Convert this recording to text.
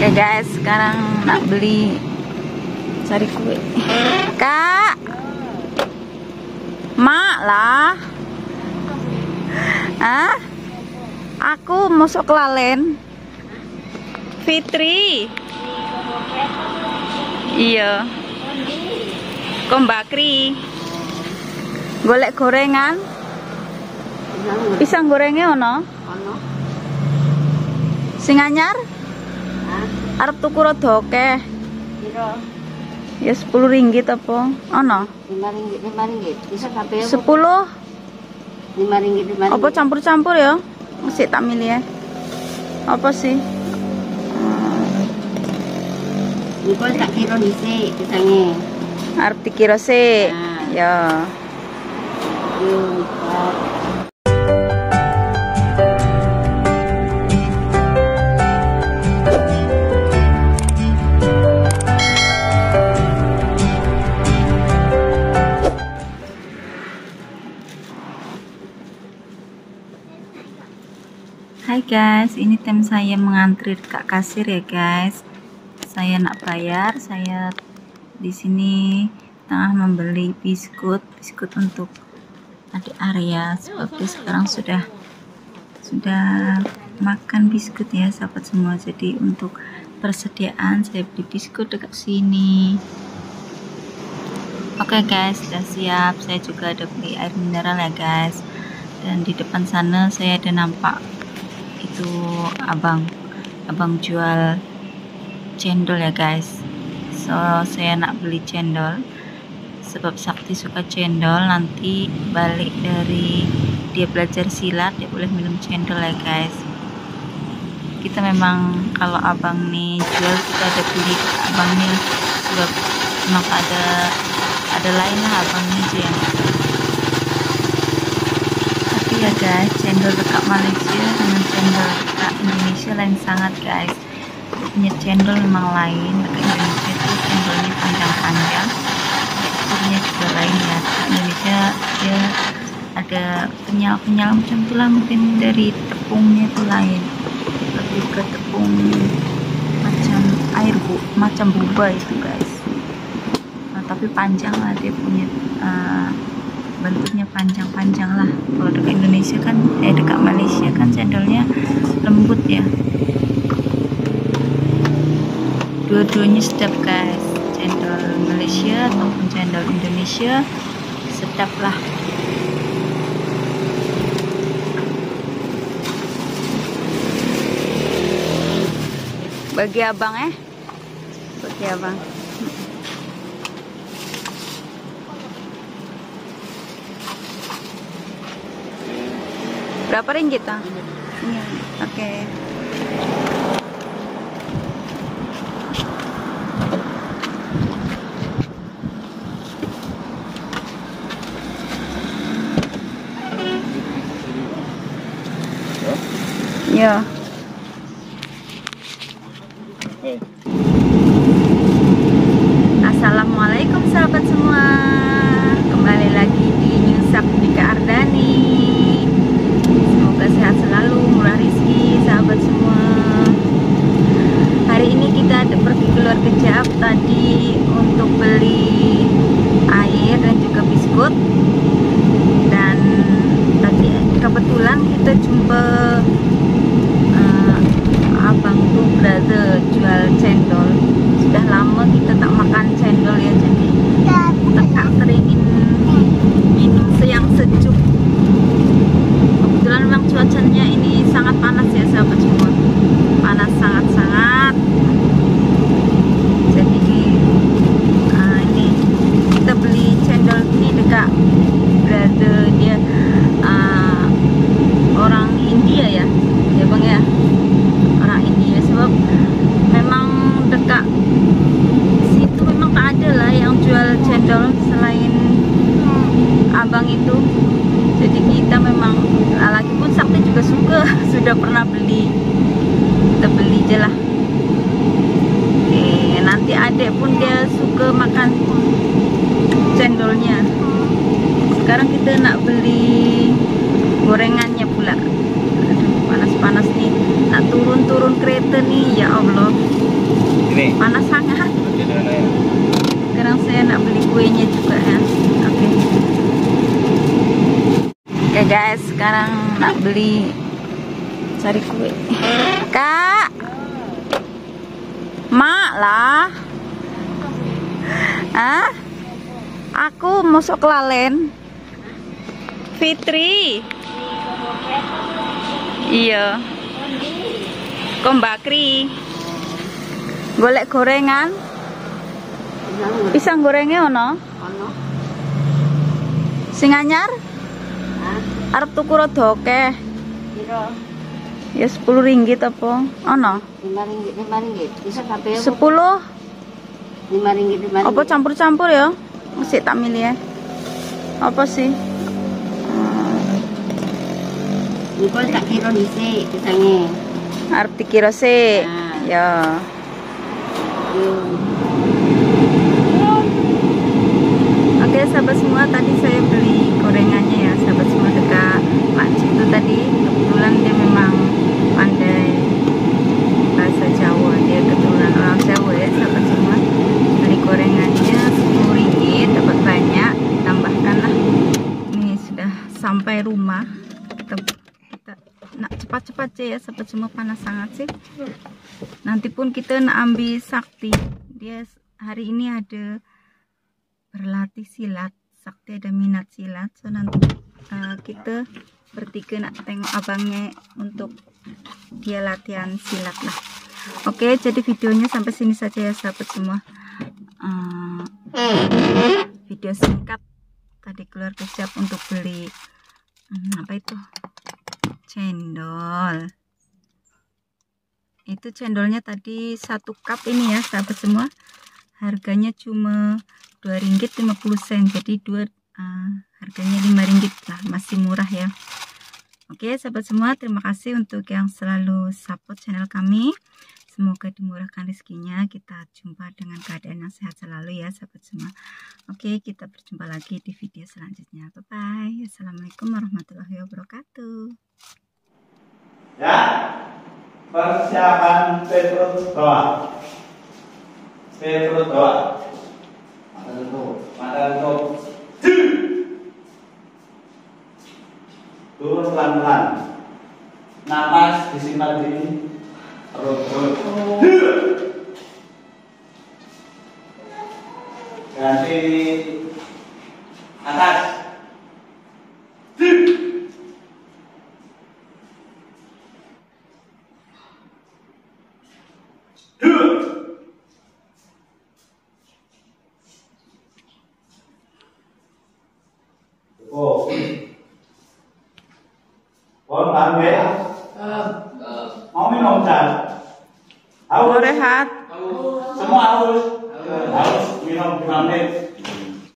Oke guys, sekarang nak beli cari kue. Kak, mak lah. Ah, aku masuk kelalen. Fitri. Iya. Kombakri. Golek gorengan. Pisang gorengnya ono? Ono. Sing anyar? Arep tuku rada akeh. Piro? Ya 10 ringgit apa? Ono? 5 ringgit, 5 ringgit. Bisa kabeh 10 apa? 5 ringgit, 5 ringgit. apa campur-campur ya? Mesti tak milih ya. Apa sih? Iku tak kira dhisik pisange. Arep dikira sih. Nah. Ya. Yo, Hai guys, ini tim saya mengantri kak kasir ya guys. Saya nak bayar, saya di sini tengah membeli biskut, biskut untuk adik Arya sebab sekarang sudah sudah makan biskut ya sahabat semua. Jadi untuk persediaan saya beli biskut dekat sini. Oke guys, sudah siap. Saya juga ada beli air mineral ya guys. Dan di depan sana saya ada nampak itu abang abang jual cendol ya guys. So saya nak beli cendol. Sebab Sakti suka cendol nanti balik dari dia belajar silat dia boleh minum cendol ya guys. Kita memang kalau abang nih jual kita ada beli abang nih sebab memang ada ada lain lah abang nih yang ya guys. Cendol dekat Malaysia dengan cendol dekat Indonesia lain sangat guys. Punya cendol memang lain dekat Indonesia itu cendolnya panjang-panjang. Teksturnya juga lain ya. Dekat Indonesia dia ada penyal-penyal macam itulah mungkin dari tepungnya itu lain. Lebih ke tepung macam air bu macam boba itu guys. Nah, tapi panjang lah dia punya uh, bentuknya panjang-panjang lah. Kalau dekat Indonesia kan eh dekat Malaysia kan cendolnya lembut ya. Dua-duanya sedap guys. Cendol Malaysia ataupun cendol Indonesia sedap lah. Bagi abang eh? Bagi abang Berapa ringgit ah? Iya. Oke. Ya. Assalamualaikum sahabat semua. Kembali lagi di New Sabdika Ardani. Semoga sehat selalu, murah rizki, sahabat semua. Hari ini kita ada pergi keluar kejap tadi untuk beli air dan juga biskut. Dan tadi kebetulan kita jumpa abang tuh brother jual cendol. Sudah lama kita tak makan cendol ya jadi tekak teringin minum yang sejuk kebetulan memang cuacanya ini sangat panas ya sahabat semua panas sangat-sangat jadi ah, ini kita beli cendol ini dekat brother dia ah, orang India ya ya bang ya orang India sebab memang dekat situ memang tak ada lah yang jual cendol selain abang itu jadi kita memang ah, lagi pun Sakti juga suka sudah pernah beli. Kita beli aja lah. Oke nanti adik pun dia suka makan cendolnya. Sekarang kita nak beli gorengannya pula. Panas-panas nih nak turun-turun kereta nih ya Allah. Nih. panas sangat. Ya. sekarang saya nak beli kuenya juga ya. Oke oke guys. Sekarang nak beli cari kue. Kak. Mak lah. Ah aku masuk lalen. Fitri. Iya. Kombakri golek gorengan. Pisang gorengnya ono? Ono. sing anyar? Arep tuku rada akeh? Ya 10 ringgit apa ono Lima ringgit, lima ringgit. Bisa sampai 10 lima ringgit, lima apa ringgit. campur-campur ya mesti tak milih ya apa sih Nikol tak kira dhisik pisangnya. arep dikira sih Ah. ya. Oke sahabat semua tadi saya beli gorengannya ya sahabat semua dekat Makcik itu tadi kebetulan dia memang pandai bahasa Jawa dia keturunan orang Jawa ya sahabat semua beli gorengannya 10 ringgit dapat banyak tambahkan lah ini sudah sampai rumah kita, kita aja ya sahabat semua panas sangat sih. Nanti pun kita ambil sakti. Dia hari ini ada berlatih silat. Sakti ada minat silat. So nanti uh, kita bertiga nak tengok abangnya untuk dia latihan silat lah. Oke jadi videonya sampai sini saja ya sahabat semua. Uh, video singkat. Tadi keluar siap untuk beli hmm, apa itu cendol. Itu cendolnya tadi satu cup ini ya sahabat semua. Harganya cuma dua ringgit 50 sen. Jadi dua uh, harganya lima ringgit lah masih murah ya. Oke sahabat semua terima kasih untuk yang selalu support channel kami semoga dimurahkan rezekinya kita jumpa dengan keadaan yang sehat selalu ya sahabat semua oke kita berjumpa lagi di video selanjutnya bye bye assalamualaikum warahmatullahi wabarakatuh Ya, persiapan Petrus doa. Petrus doa. Mata tutup. Mata tutup. Turun pelan-pelan. Napas disimpan di et attache. Tue. Oh.